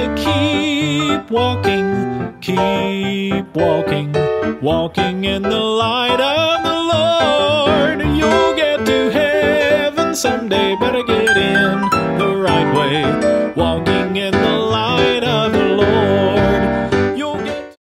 to keep walking, keep walking, walking in the light of the Lord. You'll get to heaven someday, but again.